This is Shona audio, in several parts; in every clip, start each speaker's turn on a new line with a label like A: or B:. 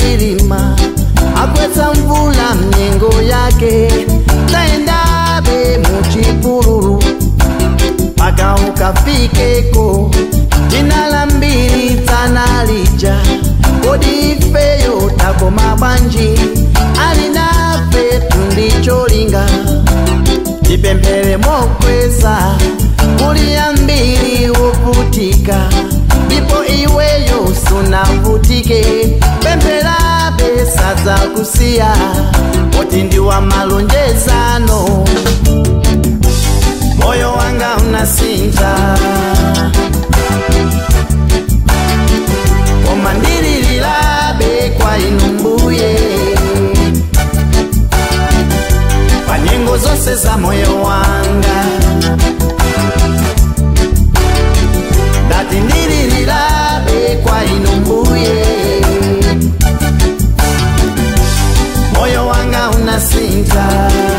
A: sirima akwesa mvula mnyengo yake taendabe muchipululu paka ukafikeko inala mbili tsanalija kodifeyo tako mabwanji alinafe tundicholinga ipempele mokwesa kuliya mbili uputika ipo iweyo sunavutike za kusiya moti malonjezano moyo wanga unasinja koma kwa inumbuye panyengo zose za moyo vida.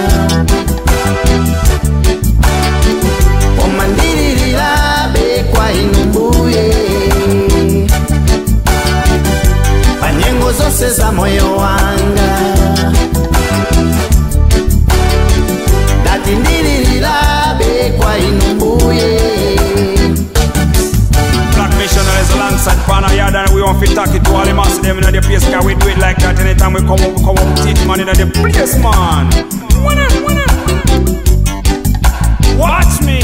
B: and we want to talk it to all the mass them in the place Cause we do it like that anytime we come up, we come up, teach man in the place man Winner, winner, winner Watch me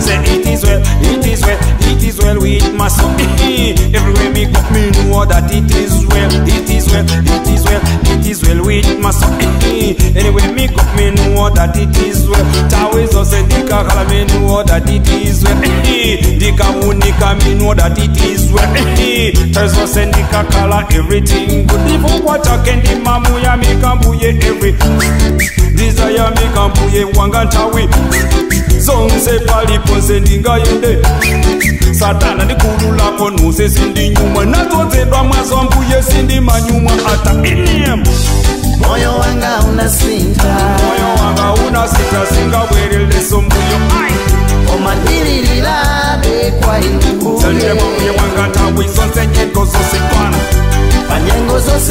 B: Say it is well, it is well, it is well with my son Everywhere me go, me know that it is well, it is well, it is well, it is well with my son Anyway me go, me know that it is well Taoism say, Dika, Kala, me know that it is well unika unika minwa that it is well tezo sendika kala everything good people what i can di mamu ya mikambuye every desire mikambuye wanga tawi zonse palipo sendinga yende satana ndikulu lapo nuse sindi nyuma natodzedwa mwazwa mbuye sindi manyuma ata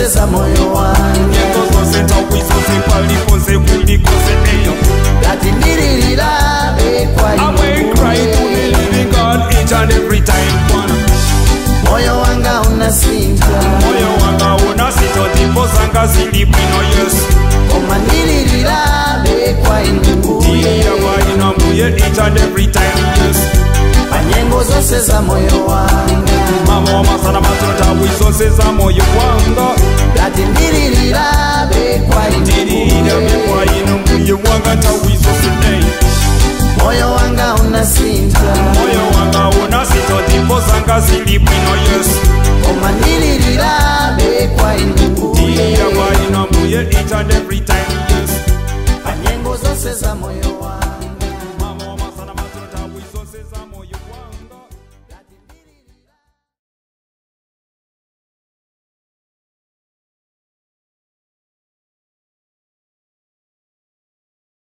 B: kupoteza moyo wangu kose tawizose kwalipose kulikose
A: eyo lati nililila
B: moyo wanga unasita wanga unasita ndipo zanga zilibwino yesu koma nililila ekwa inumbuye kwa inambuye each and every time yesu panyengo zose za moyo wanga mama wa masana matunda wizose za moyo wanga Anyengo zose za moyo wangu